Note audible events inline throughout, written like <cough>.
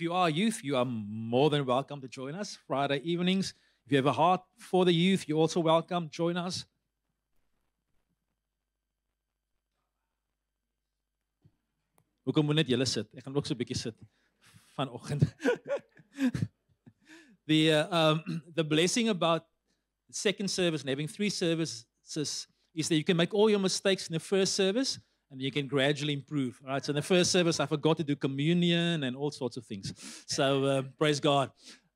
If you are youth, you are more than welcome to join us Friday evenings. If you have a heart for the youth, you're also welcome. Join us. Hoekom moet net julle sit? Ek gaan ook so 'n bietjie sit vanoggend. <laughs> the uh, um, <clears throat> the blessing about second service and having three services is that you can make all your mistakes in the first service and you can gradually improve. All right. So in the first service, I forgot to do communion and all sorts of things. So uh, praise God.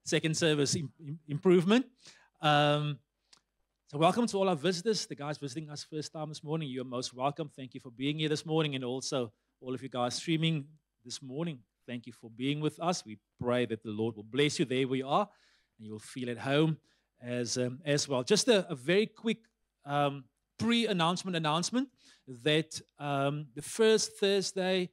Second service Im- improvement. Um, so welcome to all our visitors, the guys visiting us first time this morning. You are most welcome. Thank you for being here this morning, and also all of you guys streaming this morning. Thank you for being with us. We pray that the Lord will bless you there we are, and you will feel at home as um, as well. Just a, a very quick um, pre-announcement announcement that um, the first Thursday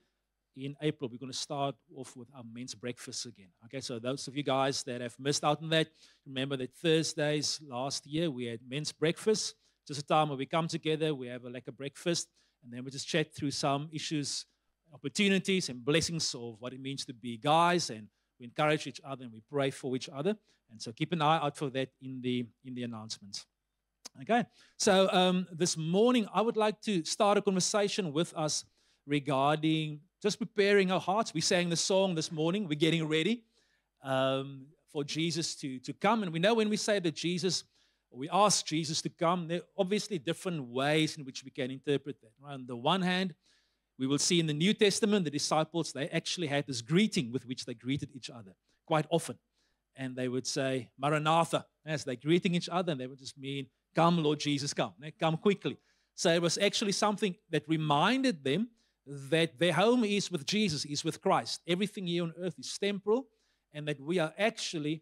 in April, we're going to start off with our men's breakfast again. Okay, so those of you guys that have missed out on that, remember that Thursdays last year we had men's breakfast, just a time where we come together, we have a like a breakfast, and then we just chat through some issues, opportunities, and blessings of what it means to be guys, and we encourage each other and we pray for each other. And so keep an eye out for that in the in the announcements. Okay, so um, this morning I would like to start a conversation with us regarding just preparing our hearts. We sang the song this morning, we're getting ready um, for Jesus to, to come. And we know when we say that Jesus, we ask Jesus to come, there are obviously different ways in which we can interpret that. Right? On the one hand, we will see in the New Testament, the disciples, they actually had this greeting with which they greeted each other quite often. And they would say, Maranatha, as they're greeting each other, and they would just mean, Come, Lord Jesus, come. Come quickly. So it was actually something that reminded them that their home is with Jesus, is with Christ. Everything here on earth is temporal, and that we are actually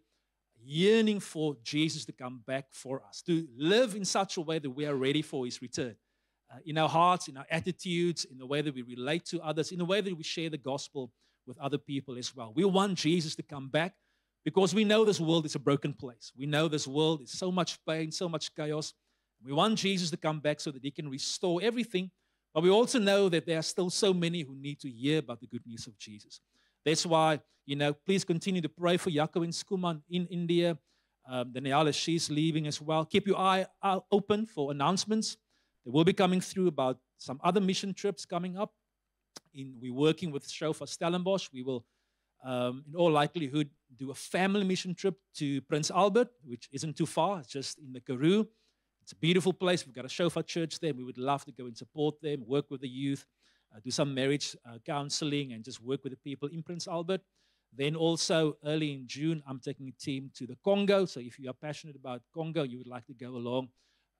yearning for Jesus to come back for us, to live in such a way that we are ready for his return. Uh, in our hearts, in our attitudes, in the way that we relate to others, in the way that we share the gospel with other people as well. We want Jesus to come back because we know this world is a broken place. We know this world is so much pain, so much chaos. We want Jesus to come back so that he can restore everything. But we also know that there are still so many who need to hear about the good news of Jesus. That's why, you know, please continue to pray for Jaco and Skuman in India. Um, Daniela, she's leaving as well. Keep your eye open for announcements. They will be coming through about some other mission trips coming up. In, we're working with Shofar Stellenbosch. We will um, in all likelihood, do a family mission trip to Prince Albert, which isn't too far, it's just in the Karoo. It's a beautiful place. We've got a Shofar church there. We would love to go and support them, work with the youth, uh, do some marriage uh, counseling, and just work with the people in Prince Albert. Then also early in June, I'm taking a team to the Congo. So if you are passionate about Congo, you would like to go along,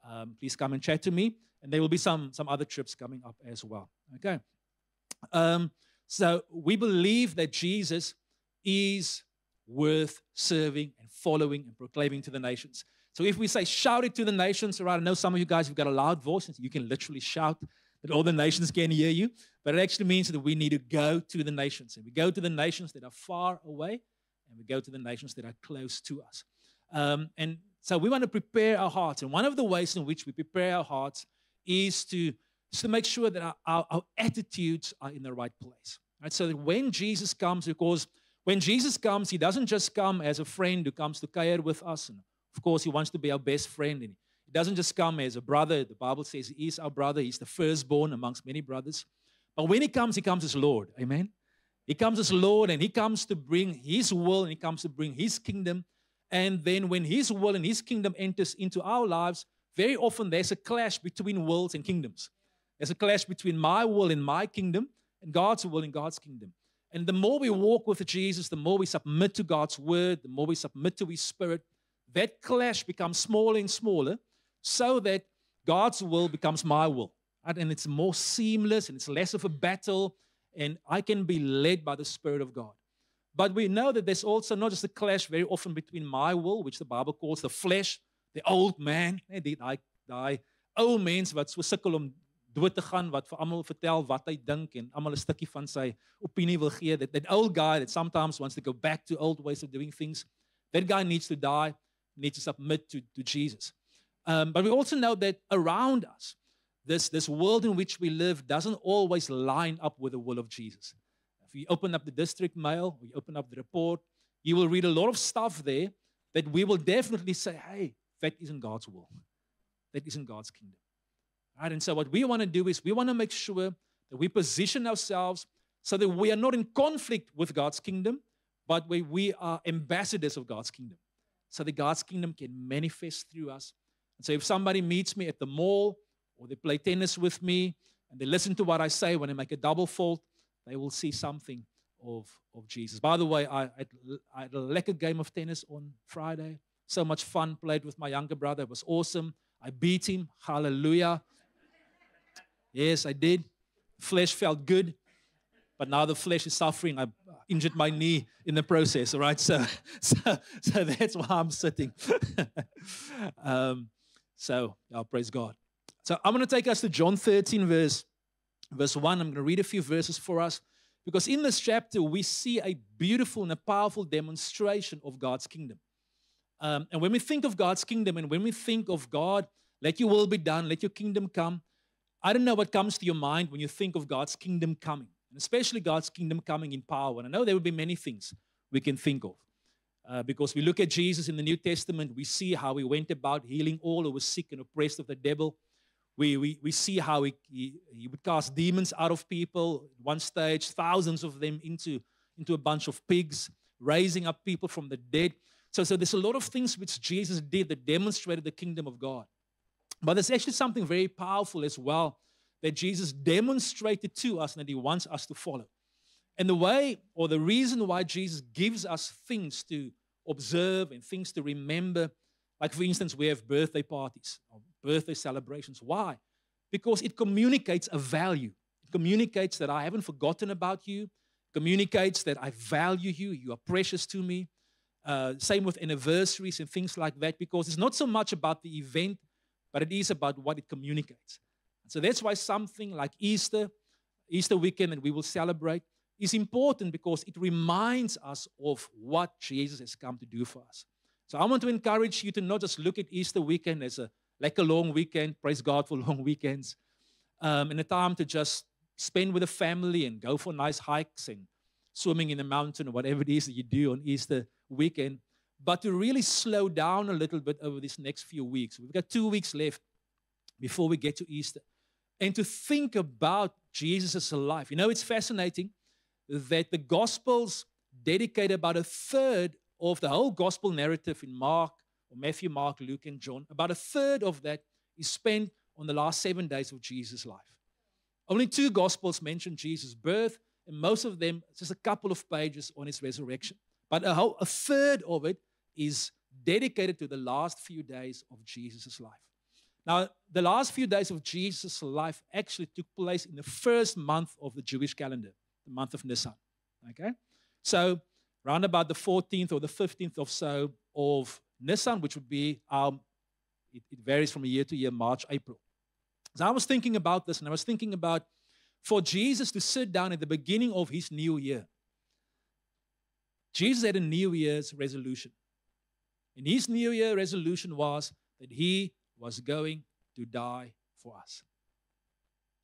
um, please come and chat to me. And there will be some, some other trips coming up as well. Okay. Um, so we believe that Jesus is worth serving and following and proclaiming to the nations. So if we say shout it to the nations, right? I know some of you guys have got a loud voice, and you can literally shout that all the nations can hear you. But it actually means that we need to go to the nations. And we go to the nations that are far away, and we go to the nations that are close to us. Um, and so we want to prepare our hearts. And one of the ways in which we prepare our hearts is to is to make sure that our, our, our attitudes are in the right place. Right? So that when Jesus comes, because when Jesus comes, he doesn't just come as a friend who comes to care with us. And of course, he wants to be our best friend. And he doesn't just come as a brother. The Bible says he is our brother. He's the firstborn amongst many brothers. But when he comes, he comes as Lord. Amen. He comes as Lord and he comes to bring his will and he comes to bring his kingdom. And then when his will and his kingdom enters into our lives, very often there's a clash between worlds and kingdoms. There's a clash between my will and my kingdom and God's will and God's kingdom. And the more we walk with Jesus, the more we submit to God's word, the more we submit to his spirit, that clash becomes smaller and smaller so that God's will becomes my will. Right? And it's more seamless and it's less of a battle, and I can be led by the Spirit of God. But we know that there's also not just a clash very often between my will, which the Bible calls the flesh, the old man, die, die ou mens wat so dood te gaan wat vir almal vertel wat hy dink en almal 'n stukkie van sy opinie wil gee that that old guy that sometimes wants to go back to old ways of doing things that guy needs to die needs to submit to, to Jesus um, but we also know that around us this this world in which we live doesn't always line up with the will of Jesus if you open up the district mail or you open up the report, you will read a lot of stuff there that we will definitely say, hey, that isn't God's will. That isn't God's kingdom. Right? And so, what we want to do is we want to make sure that we position ourselves so that we are not in conflict with God's kingdom, but we, we are ambassadors of God's kingdom. So that God's kingdom can manifest through us. And so, if somebody meets me at the mall or they play tennis with me and they listen to what I say when I make a double fault, they will see something of, of Jesus. By the way, I, I, I had a lekker game of tennis on Friday. So much fun. Played with my younger brother. It was awesome. I beat him. Hallelujah. Yes, I did. Flesh felt good, but now the flesh is suffering. I injured my knee in the process. All right, so <laughs> so, so that's why I'm sitting. <laughs> um, so, yeah, praise God. So I'm going to take us to John 13, verse verse 1. I'm going to read a few verses for us because in this chapter we see a beautiful and a powerful demonstration of God's kingdom. Um, and when we think of God's kingdom and when we think of God, let your will be done, let your kingdom come, I don't know what comes to your mind when you think of God's kingdom coming, and especially God's kingdom coming in power. And I know there will be many things we can think of. Uh, because we look at Jesus in the New Testament, we see how he went about healing all who were sick and oppressed of the devil. We, we, we see how he, he, he would cast demons out of people one stage, thousands of them into, into a bunch of pigs, raising up people from the dead. So, so there's a lot of things which Jesus did that demonstrated the kingdom of God. But there's actually something very powerful as well that Jesus demonstrated to us and that he wants us to follow. And the way or the reason why Jesus gives us things to observe and things to remember, like for instance, we have birthday parties or birthday celebrations. Why? Because it communicates a value. It communicates that I haven't forgotten about you, it communicates that I value you, you are precious to me. Uh, same with anniversaries and things like that, because it's not so much about the event but it is about what it communicates. So that's why something like Easter, Easter weekend, that we will celebrate, is important because it reminds us of what Jesus has come to do for us. So I want to encourage you to not just look at Easter weekend as a like a long weekend, praise God for <laughs> long weekends, um, and a time to just spend with the family and go for nice hikes and swimming in the mountain or whatever it is that you do on Easter weekend but to really slow down a little bit over these next few weeks. We've got two weeks left before we get to Easter. And to think about Jesus' life. You know, it's fascinating that the Gospels dedicate about a third of the whole Gospel narrative in Mark, or Matthew, Mark, Luke, and John. About a third of that is spent on the last seven days of Jesus' life. Only two Gospels mention Jesus' birth, and most of them, just a couple of pages on his resurrection. But a, whole, a third of it is dedicated to the last few days of Jesus' life. Now, the last few days of Jesus' life actually took place in the first month of the Jewish calendar, the month of Nisan. Okay? So, around about the 14th or the 15th or so of Nisan, which would be, um, it, it varies from year to year, March, April. So, I was thinking about this and I was thinking about for Jesus to sit down at the beginning of his new year. Jesus had a New Year's resolution. And his New Year resolution was that he was going to die for us.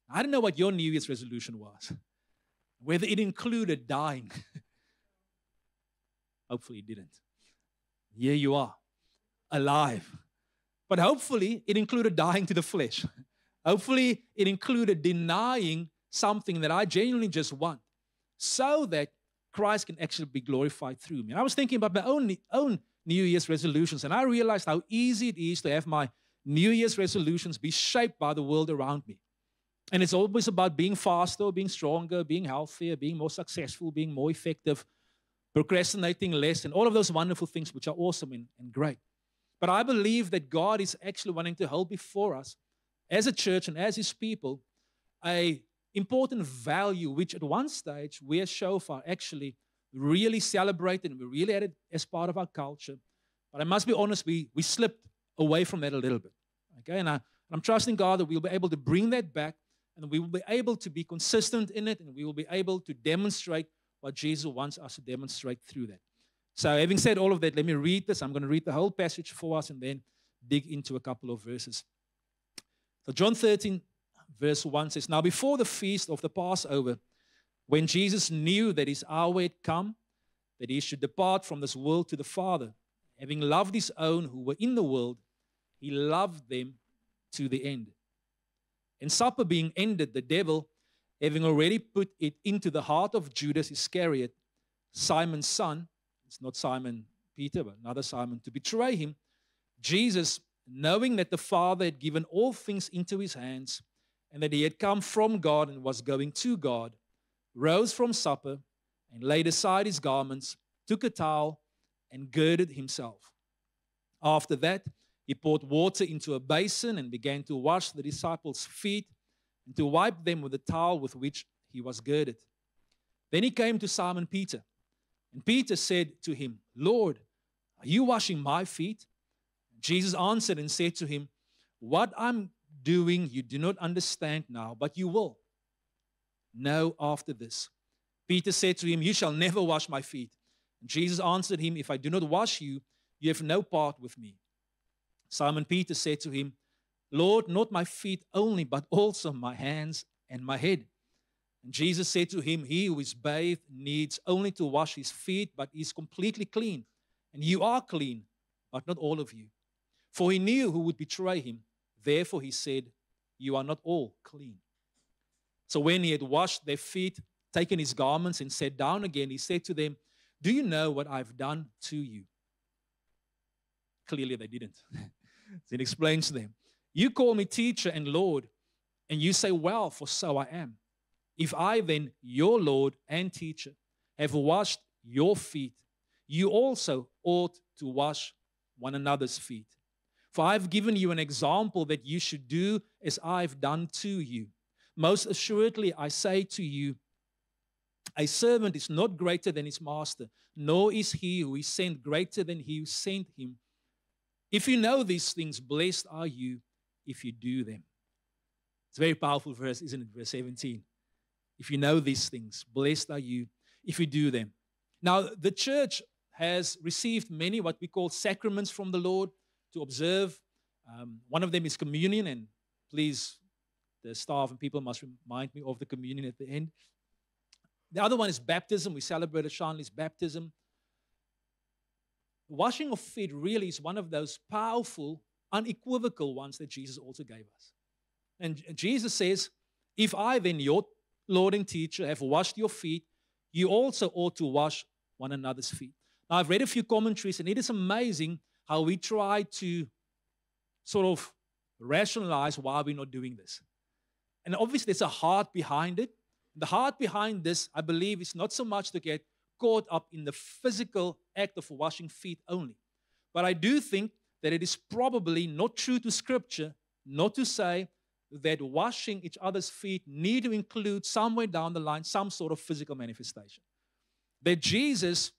I don't know what your New Year's resolution was, whether it included dying. <laughs> hopefully, it didn't. Here you are, alive. But hopefully, it included dying to the flesh. hopefully, it included denying something that I genuinely just want so that Christ can actually be glorified through me. And I was thinking about my own, own New Year's resolutions. And I realized how easy it is to have my New Year's resolutions be shaped by the world around me. And it's always about being faster, being stronger, being healthier, being more successful, being more effective, procrastinating less, and all of those wonderful things which are awesome and, and great. But I believe that God is actually wanting to hold before us as a church and as his people a important value which at one stage we as Shofar actually really celebrated and we really had it as part of our culture. But I must be honest, we, we slipped away from that a little bit. Okay, and I, I'm trusting God that we'll be able to bring that back and we will be able to be consistent in it and we will be able to demonstrate what Jesus wants us to demonstrate through that. So, having said all of that, let me read this. I'm going to read the whole passage for us and then dig into a couple of verses. So, John 13, verse 1 says, Now before the feast of the Passover, When Jesus knew that his hour had come, that he should depart from this world to the Father, having loved his own who were in the world, he loved them to the end. And supper being ended, the devil, having already put it into the heart of Judas Iscariot, Simon's son, it's not Simon Peter, but another Simon, to betray him, Jesus, knowing that the Father had given all things into his hands, and that he had come from God and was going to God, rose from supper and laid aside his garments, took a towel, and girded himself. After that, he poured water into a basin and began to wash the disciples' feet and to wipe them with the towel with which he was girded. Then he came to Simon Peter, and Peter said to him, Lord, are you washing my feet? Jesus answered and said to him, What I'm doing you do not understand now, but you will know after this. Peter said to him, You shall never wash my feet. And Jesus answered him, If I do not wash you, you have no part with me. Simon Peter said to him, Lord, not my feet only, but also my hands and my head. And Jesus said to him, He who is bathed needs only to wash his feet, but is completely clean. And you are clean, but not all of you. For he knew who would betray him. Therefore he said, You are not all clean. So when he had washed their feet, taken his garments, and sat down again, he said to them, Do you know what I've done to you? Clearly they didn't. <laughs> he explains to them, You call me teacher and Lord, and you say, Well, for so I am. If I then, your Lord and teacher, have washed your feet, you also ought to wash one another's feet. For I've given you an example that you should do as I've done to you. Most assuredly, I say to you, a servant is not greater than his master, nor is he who is sent greater than he who sent him. If you know these things, blessed are you if you do them. It's a very powerful verse, isn't it? Verse 17. If you know these things, blessed are you if you do them. Now, the church has received many what we call sacraments from the Lord to observe. Um, one of them is communion, and please, the staff and people must remind me of the communion at the end. The other one is baptism. We celebrated Shanley's baptism. Washing of feet really is one of those powerful, unequivocal ones that Jesus also gave us. And Jesus says, If I, then your Lord and teacher, have washed your feet, you also ought to wash one another's feet. Now, I've read a few commentaries, and it is amazing how we try to sort of rationalize why we're not doing this. And obviously, there's a heart behind it. The heart behind this, I believe, is not so much to get caught up in the physical act of washing feet only. But I do think that it is probably not true to Scripture not to say that washing each other's feet need to include somewhere down the line some sort of physical manifestation. That Jesus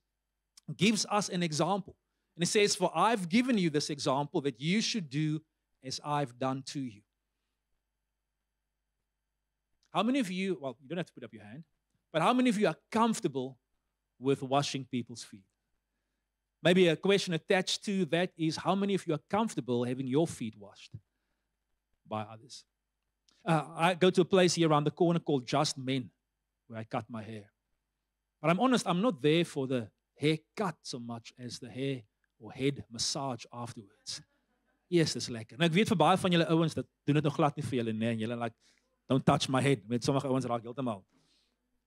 gives us an example. And he says, For I've given you this example that you should do as I've done to you. How many of you, well, you don't have to put up your hand, but how many of you are comfortable with washing people's feet? Maybe a question attached to that is how many of you are comfortable having your feet washed by others? Uh, I go to a place here around the corner called Just Men where I cut my hair. But I'm honest, I'm not there for the haircut so much as the hair or head massage afterwards. Yes, dis lekker. Nou ek weet vir baie van julle ouens dat doen dit nog glad nie vir julle nee en julle like don't touch my head. Met sommige ouens raak heeltemal.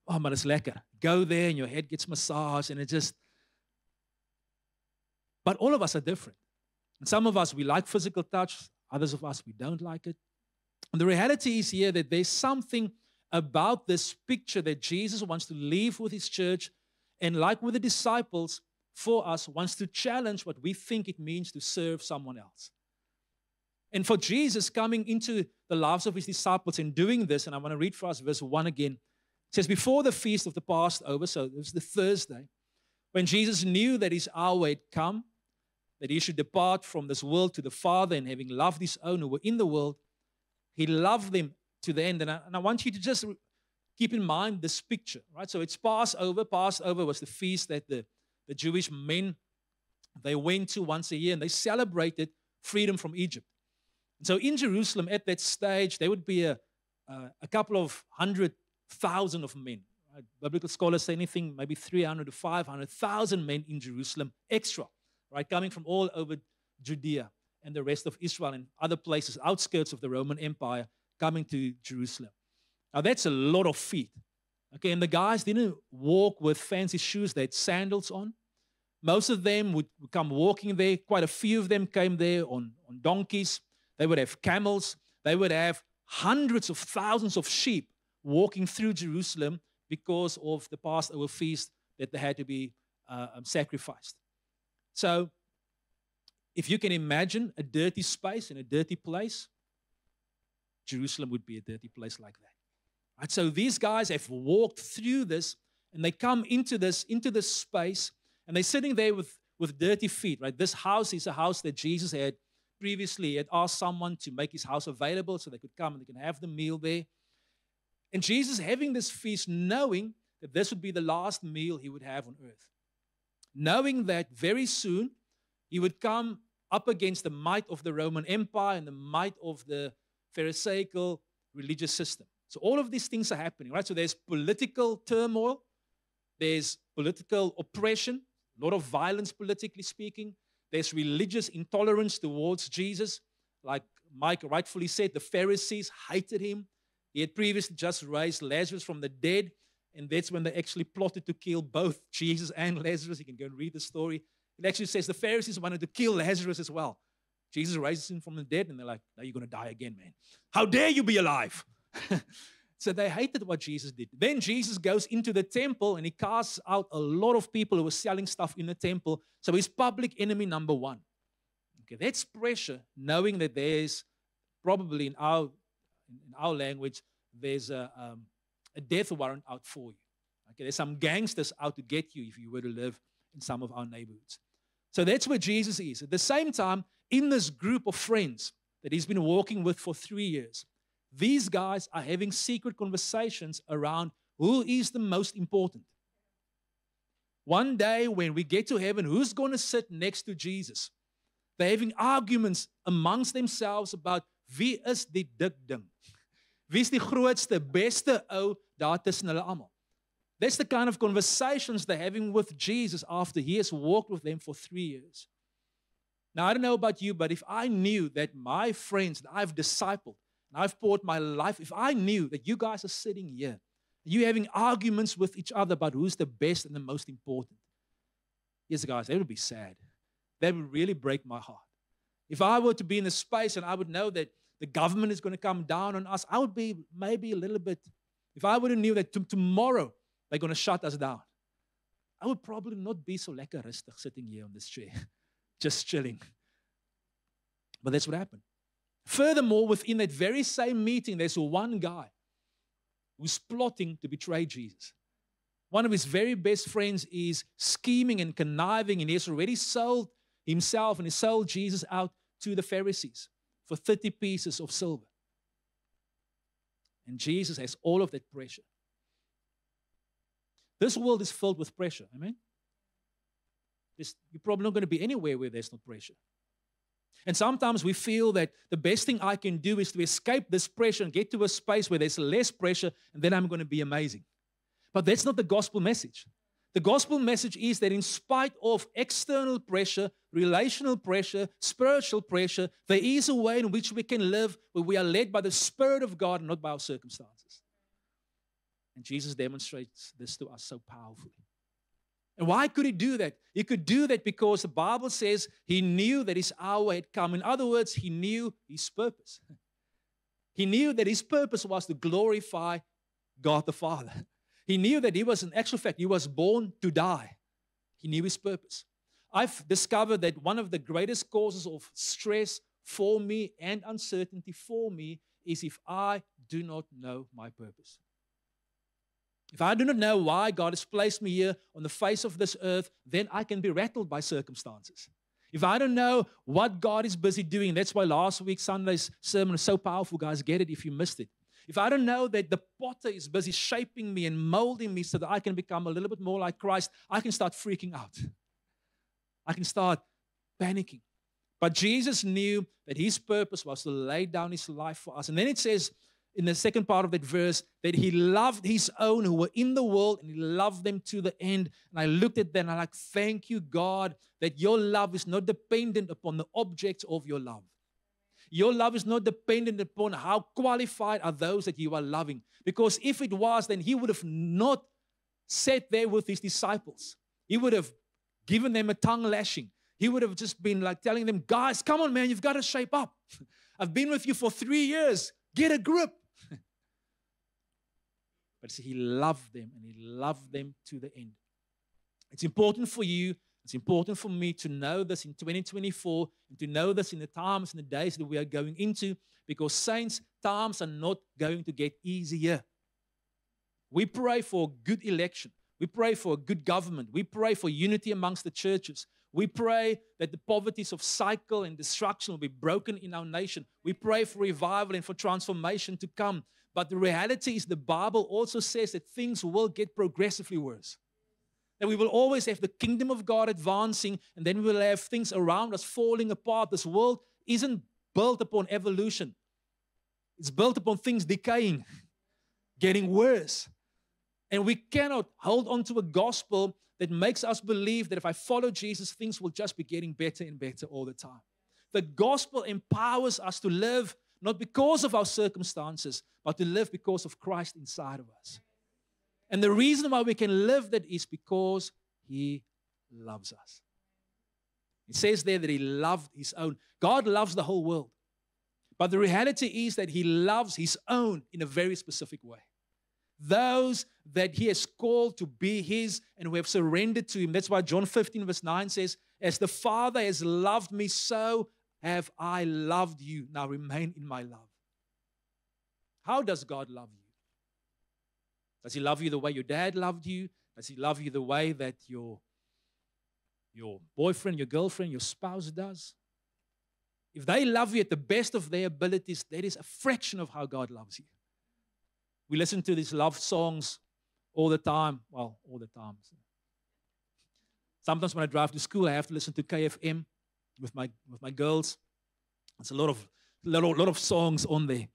Oh, maar dis lekker. Go there and your head gets massaged and it just But all of us are different. And some of us we like physical touch, others of us we don't like it. And the reality is here that there's something about this picture that Jesus wants to leave with his church and like with the disciples for us wants to challenge what we think it means to serve someone else. And for Jesus coming into the lives of his disciples and doing this, and I want to read for us verse 1 again. It says, Before the feast of the Passover, so it was the Thursday, when Jesus knew that his hour had come, that he should depart from this world to the Father, and having loved his own who were in the world, he loved them to the end. And I, and I want you to just keep in mind this picture, right? So it's Passover. Passover was the feast that the the Jewish men they went to once a year and they celebrated freedom from Egypt. So in Jerusalem at that stage, there would be a, uh, a couple of hundred thousand of men. Right? Biblical scholars say anything, maybe 300 to 500,000 men in Jerusalem extra, right? Coming from all over Judea and the rest of Israel and other places, outskirts of the Roman Empire, coming to Jerusalem. Now, that's a lot of feet. Okay, and the guys didn't walk with fancy shoes, they had sandals on. Most of them would come walking there. Quite a few of them came there on, on donkeys. They would have camels. They would have hundreds of thousands of sheep walking through Jerusalem because of the Passover feast that they had to be uh, um, sacrificed. So, if you can imagine a dirty space in a dirty place, Jerusalem would be a dirty place like that. Right? So these guys have walked through this and they come into this, into this space and they're sitting there with, with dirty feet, right? This house is a house that Jesus had previously had asked someone to make his house available so they could come and they can have the meal there. And Jesus having this feast, knowing that this would be the last meal he would have on earth, knowing that very soon he would come up against the might of the Roman Empire and the might of the Pharisaical religious system. So all of these things are happening, right? So there's political turmoil, there's political oppression, a lot of violence politically speaking. There's religious intolerance towards Jesus. Like Mike rightfully said, the Pharisees hated him. He had previously just raised Lazarus from the dead, and that's when they actually plotted to kill both <laughs> Jesus and Lazarus. You can go and read the story. It actually says the Pharisees wanted to kill Lazarus as well. Jesus raises him from the dead, and they're like, Now you're going to die again, man. How dare you be alive? <laughs> So they hated what Jesus did. Then Jesus goes into the temple and he casts out a lot of people who were selling stuff in the temple. So he's public enemy number one. Okay, that's pressure, knowing that there's probably in our in our language there's a, um, a death warrant out for you. Okay, there's some gangsters out to get you if you were to live in some of our neighborhoods. So that's where Jesus is. At the same time, in this group of friends that he's been walking with for three years, these guys are having secret conversations around who is the most important. One day when we get to heaven, who's going to sit next to Jesus? They're having arguments amongst themselves about wie is die dik ding? Wie is die grootste, beste ou daar tussen hulle almal? That's the kind of conversations they're having with Jesus after he has walked with them for 3 years. Now I don't know about you, but if I knew that my friends that I've discipled and I've poured my life, if I knew that you guys are sitting here, you having arguments with each other about who's the best and the most important, yes, guys, that would be sad. That would really break my heart. If I were to be in a space and I would know that the government is going to come down on us, I would be maybe a little bit, if I would have knew that t- tomorrow they're going to shut us down, I would probably not be so lekker rustig sitting here on this chair, <laughs> just chilling. But that's what happened. Furthermore, within that very same meeting, there's one guy who's plotting to betray Jesus. One of his very best friends is scheming and conniving, and he has already sold himself and he sold Jesus out to the Pharisees for 30 pieces of silver. And Jesus has all of that pressure. This world is filled with pressure. Amen? There's, you're probably not going to be anywhere where there's no pressure. And sometimes we feel that the best thing I can do is to escape this pressure and get to a space where there's less pressure, and then I'm going to be amazing. But that's not the gospel message. The gospel message is that in spite of external pressure, relational pressure, spiritual pressure, there is a way in which we can live where we are led by the Spirit of God and not by our circumstances. And Jesus demonstrates this to us so powerfully. And why could he do that? He could do that because the Bible says he knew that his hour had come. In other words, he knew his purpose. <laughs> He knew that his purpose was to glorify God the Father. <laughs> He knew that he was, in actual fact, he was born to die. He knew his purpose. I've discovered that one of the greatest causes of stress for me and uncertainty for me is if I do not know my purpose. If I do not know why God has placed me here on the face of this earth, then I can be rattled by circumstances. If I don't know what God is busy doing, that's why last week Sunday's sermon was so powerful, guys. Get it if you missed it. If I don't know that the potter is busy shaping me and molding me so that I can become a little bit more like Christ, I can start freaking out. I can start panicking. But Jesus knew that his purpose was to lay down his life for us. And then it says in the second part of that verse that he loved his own who were in the world and he loved them to the end. And I looked at that and I'm like, thank you, God, that your love is not dependent upon the object of your love. Your love is not dependent upon how qualified are those that you are loving. Because if it was, then he would have not sat there with his disciples. He would have given them a tongue lashing. He would have just been like telling them, guys, come on, man, you've got to shape up. <laughs> I've been with you for three years. Get a grip. <laughs> but see, he loved them and he loved them to the end. It's important for you it's important for me to know this in 2024 and to know this in the times and the days that we are going into because, saints, times are not going to get easier. We pray for a good election. We pray for a good government. We pray for unity amongst the churches. We pray that the poverties of cycle and destruction will be broken in our nation. We pray for revival and for transformation to come. But the reality is, the Bible also says that things will get progressively worse that we will always have the kingdom of God advancing, and then we will have things around us falling apart. This world isn't built upon evolution, it's built upon things decaying, <laughs> getting worse. And we cannot hold on to a gospel that makes us believe that if I follow Jesus, things will just be getting better and better all the time. The gospel empowers us to live not because of our circumstances, but to live because of Christ inside of us. And the reason why we can live that is because He loves us. It says there that He loved His own. God loves the whole world. But the reality is that He loves His own in a very specific way. Those that He has called to be His and who have surrendered to Him. That's why John 15, verse 9 says, As the Father has loved me, so have I loved you. Now remain in my love. How does God love you? Does he love you the way your dad loved you? Does he love you the way that your, your boyfriend, your girlfriend, your spouse does? If they love you at the best of their abilities, that is a fraction of how God loves you. We listen to these love songs all the time. Well, all the time. Sometimes when I drive to school, I have to listen to KFM with my, with my girls. It's a lot of, lot of, lot of songs on there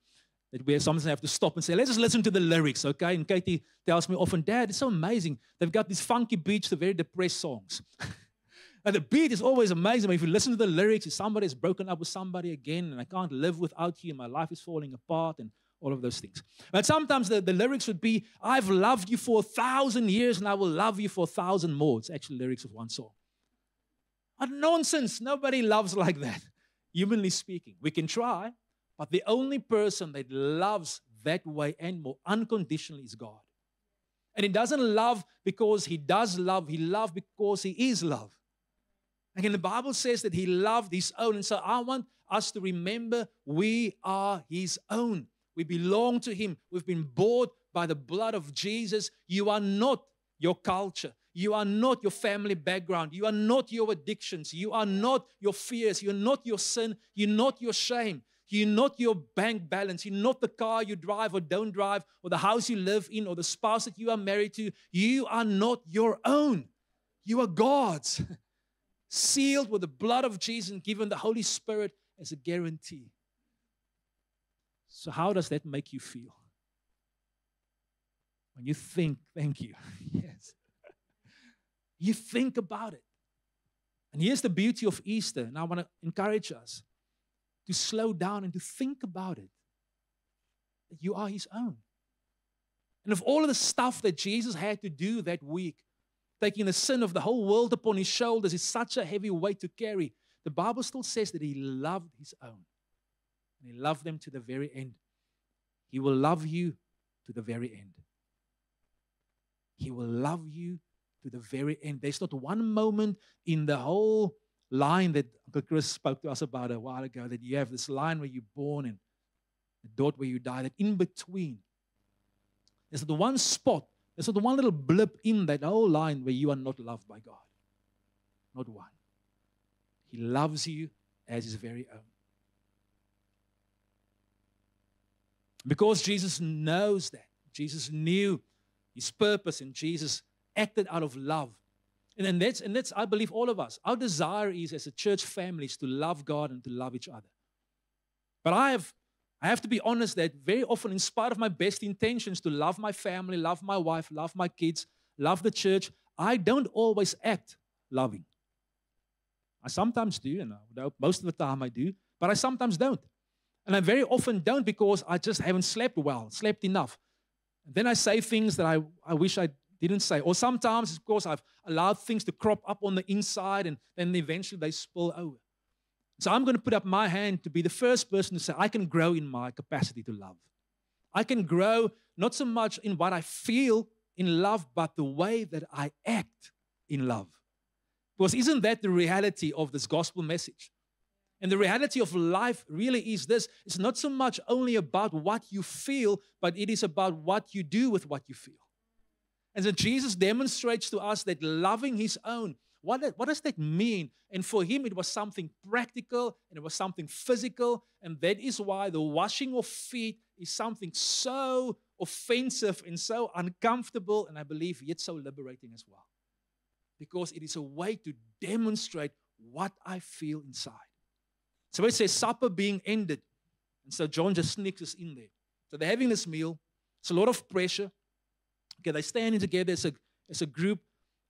that we sometimes have to stop and say, let's just listen to the lyrics, okay? And Katie tells me often, Dad, it's so amazing. They've got these funky beats to very depressed songs. <laughs> and the beat is always amazing. But if you listen to the lyrics, if somebody has broken up with somebody again, and I can't live without you, and my life is falling apart, and all of those things. But sometimes the, the lyrics would be, I've loved you for a thousand years, and I will love you for a thousand more. It's actually lyrics of one song. Nonsense. Nobody loves like that, <laughs> humanly speaking. We can try, but the only person that loves that way and more unconditionally is God. And he doesn't love because he does love, he loves because he is love. Again, the Bible says that he loved his own. And so I want us to remember we are his own. We belong to him. We've been bought by the blood of Jesus. You are not your culture. You are not your family background. You are not your addictions. You are not your fears. You're not your sin. You're not your shame. You're not your bank balance. You're not the car you drive or don't drive, or the house you live in, or the spouse that you are married to. You are not your own. You are God's, <laughs> sealed with the blood of Jesus and given the Holy Spirit as a guarantee. So, how does that make you feel? When you think, thank you. <laughs> yes. You think about it. And here's the beauty of Easter, and I want to encourage us to slow down and to think about it. That you are his own. And of all of the stuff that Jesus had to do that week, taking the sin of the whole world upon his shoulders is such a heavy weight to carry. The Bible still says that he loved his own. And he loved them to the very end. He will love you to the very end. He will love you to the very end. There's not one moment in the whole line that Uncle Chris spoke to us about a while ago that you have this line where you're born and the dot where you die, that in between, there's the one spot, there's the one little blip in that whole line where you are not loved by God. Not one. He loves you as his very own. Because Jesus knows that, Jesus knew his purpose, and Jesus acted out of love and, that's, and that's, I believe, all of us. Our desire is, as a church family, is to love God and to love each other. But I have I have to be honest that very often, in spite of my best intentions to love my family, love my wife, love my kids, love the church, I don't always act loving. I sometimes do, and most of the time I do, but I sometimes don't. And I very often don't because I just haven't slept well, slept enough. And then I say things that I, I wish I didn't say. Or sometimes it's because I've allowed things to crop up on the inside and then eventually they spill over. So I'm going to put up my hand to be the first person to say, I can grow in my capacity to love. I can grow not so much in what I feel in love, but the way that I act in love. Because isn't that the reality of this gospel message? And the reality of life really is this it's not so much only about what you feel, but it is about what you do with what you feel. And so Jesus demonstrates to us that loving his own what, what does that mean? And for him, it was something practical and it was something physical. And that is why the washing of feet is something so offensive and so uncomfortable, and I believe yet so liberating as well. Because it is a way to demonstrate what I feel inside. So it says supper being ended. And so John just sneaks us in there. So they're having this meal. It's a lot of pressure. Okay, they're standing together as a, as a group.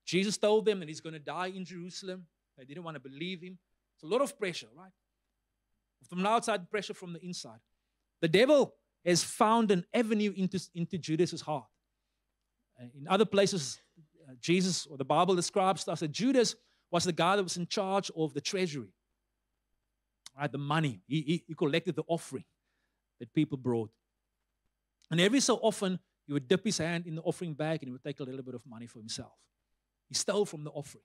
Jesus told them that he's going to die in Jerusalem. They didn't want to believe him. It's a lot of pressure, right? From the outside, pressure from the inside. The devil has found an avenue into, into Judas's heart. In other places, uh, Jesus or the Bible describes us that Judas was the guy that was in charge of the treasury, right? The money. He, he, he collected the offering that people brought. And every so often, he would dip his hand in the offering bag and he would take a little bit of money for himself. He stole from the offering.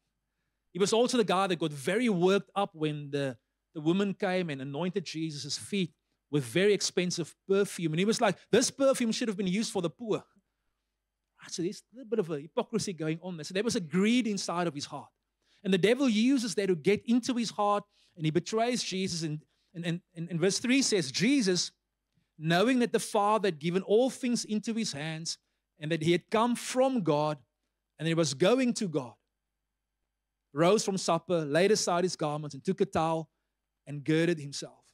He was also the guy that got very worked up when the, the woman came and anointed Jesus' feet with very expensive perfume. And he was like, This perfume should have been used for the poor. So there's a little bit of a hypocrisy going on there. So there was a greed inside of his heart. And the devil uses that to get into his heart and he betrays Jesus. And, and, and, and verse 3 says, Jesus, knowing that the Father had given all things into his hands and that he had come from God, and he was going to God. Rose from supper, laid aside his garments, and took a towel and girded himself.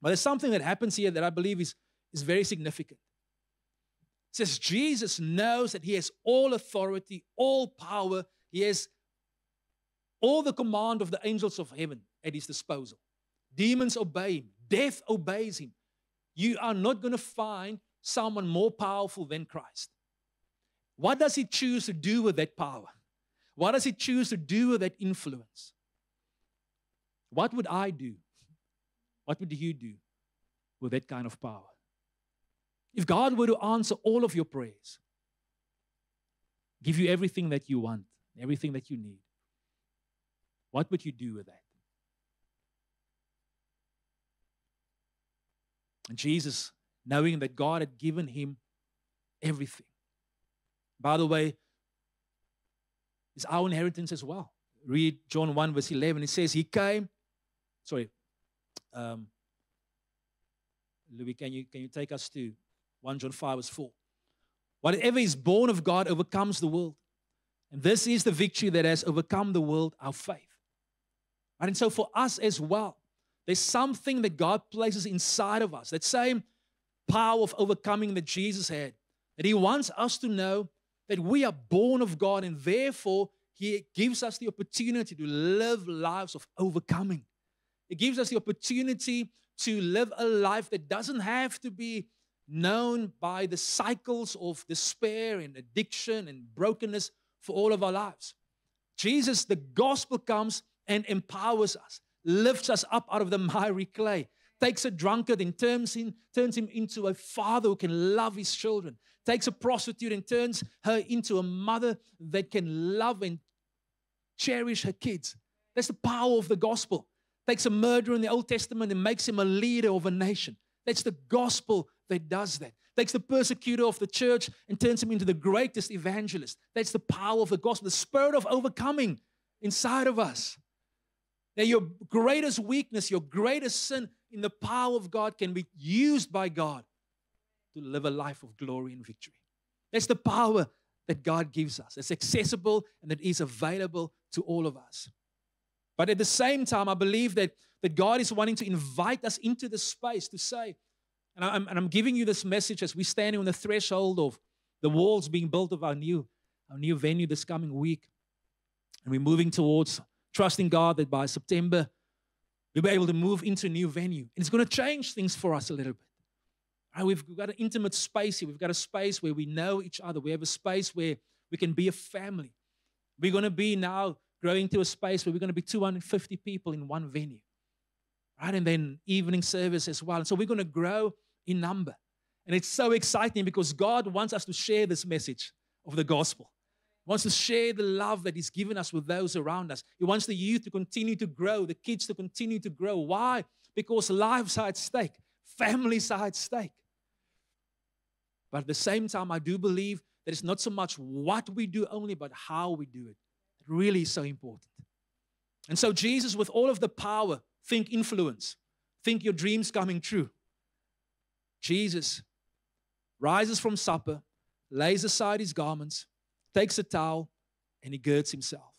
But there's something that happens here that I believe is, is very significant. It says Jesus knows that he has all authority, all power, he has all the command of the angels of heaven at his disposal. Demons obey him, death obeys him. You are not going to find someone more powerful than Christ. What does he choose to do with that power? What does he choose to do with that influence? What would I do? What would you do with that kind of power? If God were to answer all of your prayers, give you everything that you want, everything that you need, what would you do with that? And Jesus, knowing that God had given him everything, by the way, it's our inheritance as well. Read John 1, verse 11. It says, He came. Sorry. Um, Louis, can you, can you take us to 1 John 5, verse 4? Whatever is born of God overcomes the world. And this is the victory that has overcome the world, our faith. And so for us as well, there's something that God places inside of us, that same power of overcoming that Jesus had, that He wants us to know that we are born of God and therefore He gives us the opportunity to live lives of overcoming. It gives us the opportunity to live a life that doesn't have to be known by the cycles of despair and addiction and brokenness for all of our lives. Jesus, the gospel comes and empowers us, lifts us up out of the <laughs> miry clay, takes a drunkard and turns him, turns him into a father who can love his children, takes a prostitute and turns her into a mother that can love and cherish her kids. That's the power of the gospel. Takes a murderer in the Old Testament and makes him a leader of a nation. That's the gospel that does that. Takes the persecutor of the church and turns him into the greatest evangelist. That's the power of the gospel, the spirit of overcoming inside of us. That your greatest weakness, your greatest sin in the power of God can be used by God to live a life of glory and victory. That's the power that God gives us. It's accessible and it is available to all of us. But at the same time, I believe that, that God is wanting to invite us into the space to say, and I'm, and I'm giving you this message as we're standing on the threshold of the walls being built of our new, our new venue this coming week. And we're moving towards trusting God that by September, we'll be able to move into a new venue. And it's going to change things for us a little bit. Right? We've got an intimate space here. We've got a space where we know each other. We have a space where we can be a family. We're going to be now growing to a space where we're going to be 250 people in one venue. Right? And then evening service as well. And so we're going to grow in number. And it's so exciting because God wants us to share this message of the gospel. He wants to share the love that He's given us with those around us. He wants the youth to continue to grow, the kids to continue to grow. Why? Because lives are at stake, families are at stake. But at the same time, I do believe that it's not so much what we do only, but how we do it. It really is so important. And so, Jesus, with all of the power, think influence, think your dreams coming true. Jesus rises from supper, lays aside his garments, takes a towel, and he girds himself.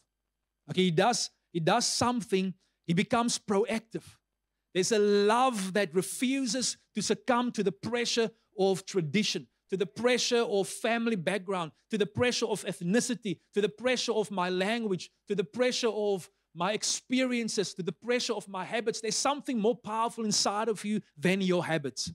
Okay, he does, he does something, he becomes proactive. There's a love that refuses to succumb to the pressure of tradition, to the pressure of family background, to the pressure of ethnicity, to the pressure of my language, to the pressure of my experiences, to the pressure of my habits. There's something more powerful inside of you than your habits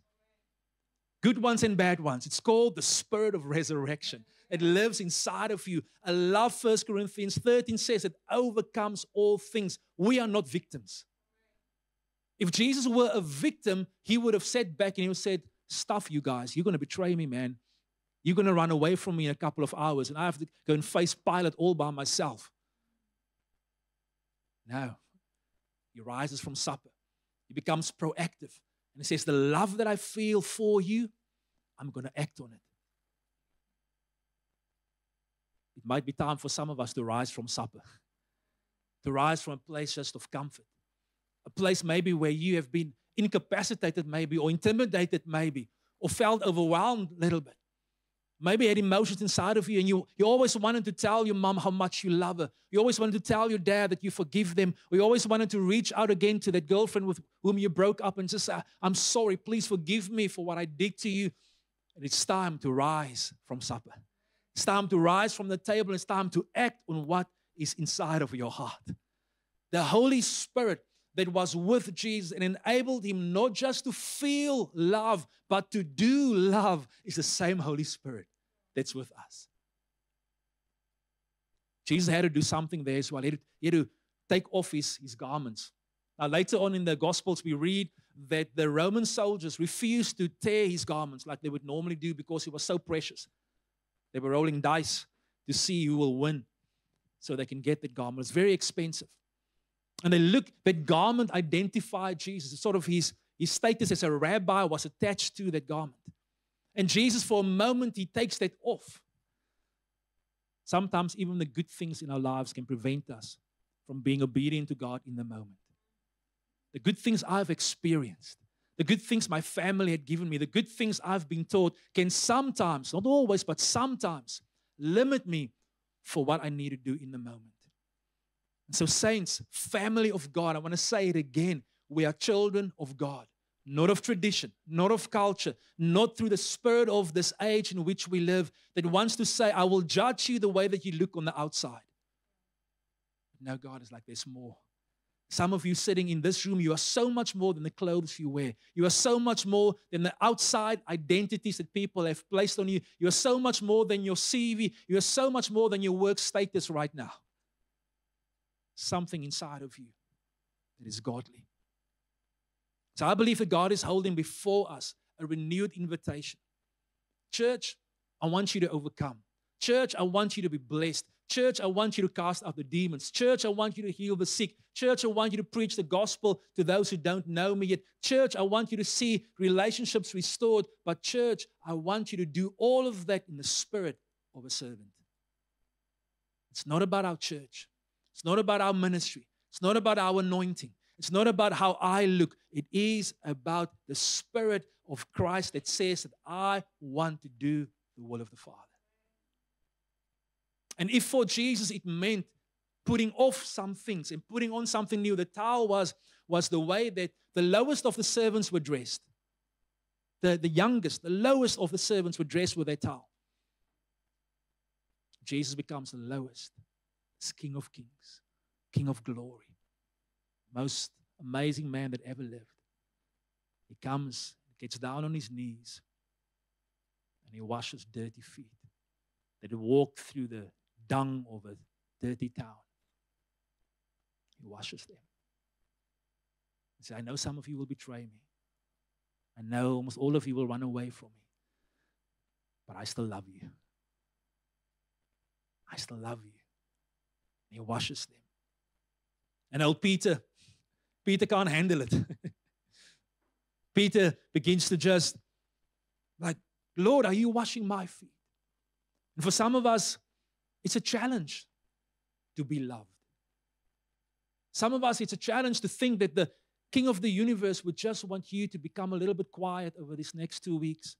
good ones and bad ones. It's called the spirit of resurrection. It lives inside of you. I love 1 Corinthians 13 says it overcomes all things. We are not victims. If Jesus were a victim, he would have said back and he would have said, Stuff you guys, you're going to betray me, man. You're going to run away from me in a couple of hours, and I have to go and face Pilate all by myself. No. He rises from supper. He becomes proactive. And he says, The love that I feel for you, I'm going to act on it. It might be time for some of us to rise from supper, to rise from a place just of comfort, a place maybe where you have been incapacitated, maybe, or intimidated, maybe, or felt overwhelmed a little bit. Maybe had emotions inside of you, and you, you always wanted to tell your mom how much you love her. You always wanted to tell your dad that you forgive them. You always wanted to reach out again to that girlfriend with whom you broke up and just say, I'm sorry, please forgive me for what I did to you. And it's time to rise from supper. It's time to rise from the table. It's time to act on what is inside of your heart. The Holy Spirit that was with Jesus and enabled him not just to feel love, but to do love is the same Holy Spirit that's with us. Jesus had to do something there as well. He had to, take off his, his garments. Now, later on in the Gospels, we read that the Roman soldiers refused to tear his garments like they would normally do because he was so precious. They were rolling dice to see who will win so they can get that garment. It's very expensive. And they look, that garment identified Jesus. Sort of his, his status as a rabbi was attached to that garment. And Jesus, for a moment, he takes that off. Sometimes even the good things in our lives can prevent us from being obedient to God in the moment. The good things I've experienced, the good things my family had given me, the good things I've been taught can sometimes, not always, but sometimes limit me for what I need to do in the moment. And so, saints, family of God, I want to say it again. We are children of God not of tradition, not of culture, not through the spirit of this age in which we live that wants to say, I will judge you the way that you look on the outside. No, God is like, there's more. Some of you sitting in this room, you are so much more than the clothes you wear. You are so much more than the outside identities that people have placed on you. You are so much more than your CV. You are so much more than your work status right now. Something inside of you that is godly. So I believe that God is holding before us a renewed invitation. Church, I want you to overcome. Church, I want you to be blessed. Church, I want you to cast out the demons. Church, I want you to heal the sick. Church, I want you to preach the gospel to those who don't know me yet. Church, I want you to see relationships restored. But, church, I want you to do all of that in the spirit of a servant. It's not about our church, it's not about our ministry, it's not about our anointing. It's not about how I look, it is about the Spirit of Christ that says that I want to do the will of the Father. And if for Jesus it meant putting off some things and putting on something new. The towel was, was the way that the lowest of the servants were dressed. The, the youngest, the lowest of the servants were dressed with their towel. Jesus becomes the lowest. He's King of Kings, King of glory, most amazing man that ever lived. He comes, gets down on his knees, and he washes dirty feet that walk through the dung of a dirty town. He washes them. He says, I know some of you will betray me. I know almost all of you will run away from me. But I still love you. I still love you. And he washes them. And old Peter, Peter can't handle it. <laughs> Peter begins to just like, Lord, are you washing my feet? And for some of us, it's a challenge to be loved. Some of us, it's a challenge to think that the King of the universe would just want you to become a little bit quiet over these next two weeks.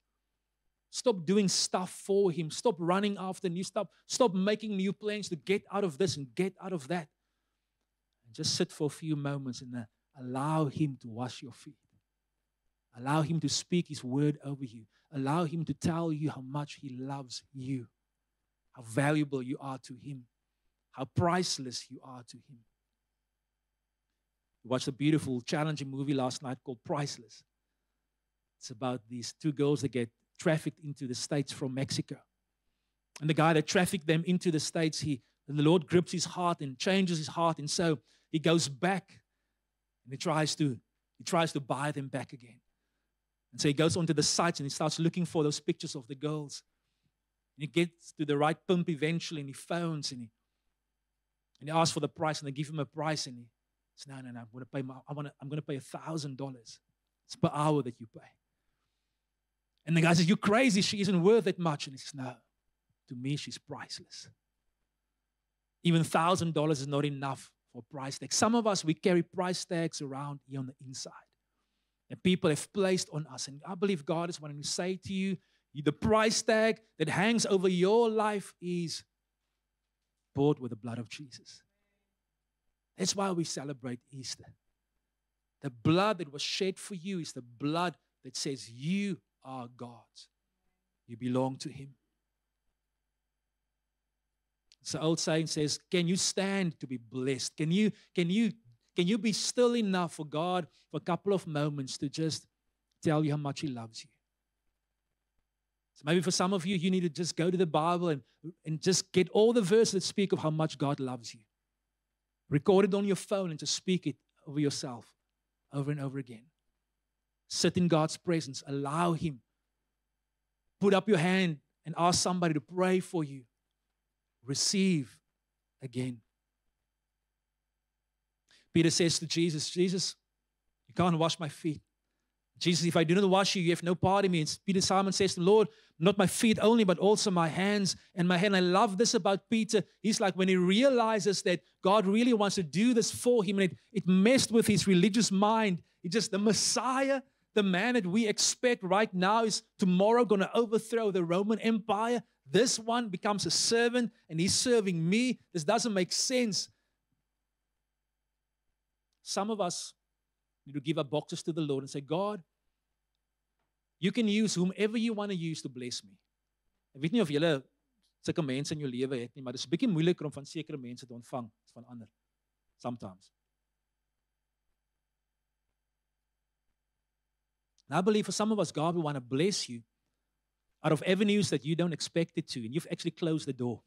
Stop doing stuff for him. Stop running after new stuff. Stop making new plans to get out of this and get out of that. And just sit for a few moments and uh, allow him to wash your feet. Allow him to speak his word over you. Allow him to tell you how much he loves you, how valuable you are to him, how priceless you are to him. We watched a beautiful, challenging movie last night called Priceless. It's about these two girls that get trafficked into the States from Mexico. And the guy that trafficked them into the States, he, the Lord grips his heart and changes his heart. And so he goes back and he tries to, he tries to buy them back again. And so he goes onto the sites and he starts looking for those pictures of the girls. And he gets to the right pump eventually and he phones and he, and he asks for the price and they give him a price and he says, no, no, no, I'm going to pay, my, I want to, I'm to pay a thousand dollars. It's per hour that you pay. And the guy says, you're crazy. She isn't worth that much. And he says, no, to me, she's priceless. Even thousand dollars is not enough for price tag. Some of us, we carry price tags around here on the inside that people have placed on us. And I believe God is wanting to say to you the price tag that hangs over your life is bought with the blood of Jesus. That's why we celebrate Easter. The blood that was shed for you is the blood that says you are God's. You belong to Him. So old saying says, Can you stand to be blessed? Can you, can you, can you be still enough for God for a couple of moments to just tell you how much He loves you? So maybe for some of you, you need to just go to the Bible and, and just get all the verses that speak of how much God loves you. Record it on your phone and just speak it over yourself over and over again. Sit in God's presence. Allow Him. Put up your hand and ask somebody to pray for you receive again. Peter says to Jesus, Jesus, you can't wash my feet. Jesus, if I do not wash you, you have no part in me. And Peter Simon says Lord, not my feet only, but also my hands and my hand. I love this about Peter. He's like when he realizes that God really wants to do this for him, and it, it messed with his religious mind. He just, the Messiah, the man that we expect right now is tomorrow going to overthrow the Roman Empire. This one becomes a servant and he's serving me. This doesn't make sense. Some of us need to give our boxes to the Lord and say, God, you can use whomever you want to use to bless me. Ek weet nie of julle sulke mense in jou lewe het nie, maar dit is bietjie moeiliker om van sekere mense te ontvang as van ander. Sometimes. And I believe for some of us, God will want to bless you out of avenues that you don't expect it to, and you've actually closed the door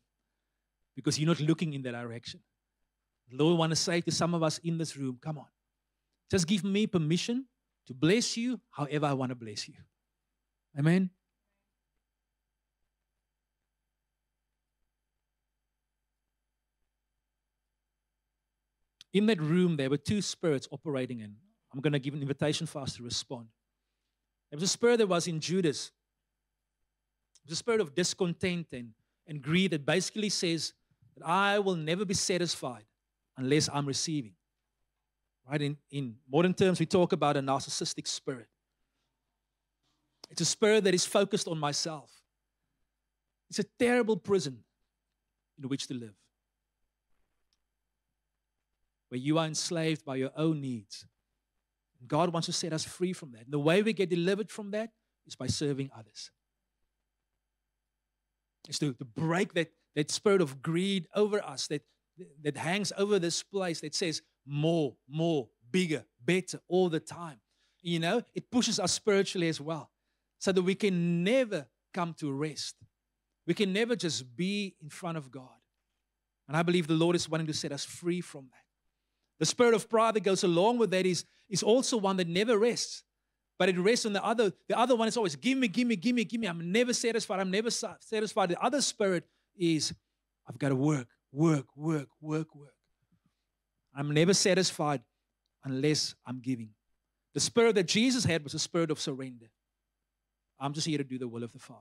because you're not looking in that direction. The Lord want to say to some of us in this room, come on, just give me permission to bless you however I want to bless you. Amen. In that room, there were two spirits operating in. I'm going to give an invitation for us to respond. There was a spirit that was in Judas the spirit of discontent and, and greed that basically says that I will never be satisfied unless I'm receiving. Right? In, in modern terms, we talk about a narcissistic spirit. It's a spirit that is focused on myself. It's a terrible prison in which to live. where you are enslaved by your own needs. God wants to set us free from that. And the way we get delivered from that is by serving others. It's to, to break that, that spirit of greed over us that, that hangs over this place that says more, more, bigger, better all the time. You know, it pushes us spiritually as well. So that we can never come to rest. We can never just be in front of God. And I believe the Lord is wanting to set us free from that. The spirit of pride that goes along with that is, is also one that never rests. But it rests on the other. The other one is always, give me, give me, give me, give me. I'm never satisfied. I'm never satisfied. The other spirit is, I've got to work, work, work, work, work. I'm never satisfied unless I'm giving. The spirit that Jesus had was a spirit of surrender. I'm just here to do the will of the Father.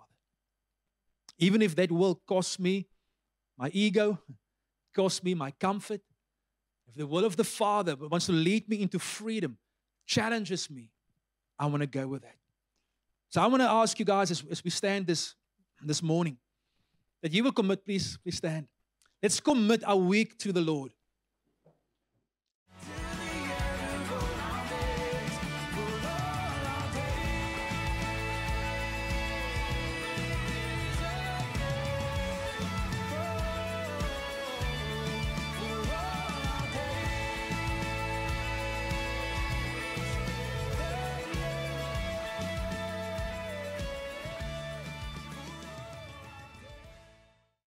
Even if that will cost me my ego, cost me my comfort, if the will of the Father wants to lead me into freedom, challenges me, I want to go with that. So I want to ask you guys as, as we stand this, this morning that you will commit, please, please stand. Let's commit our week to the Lord.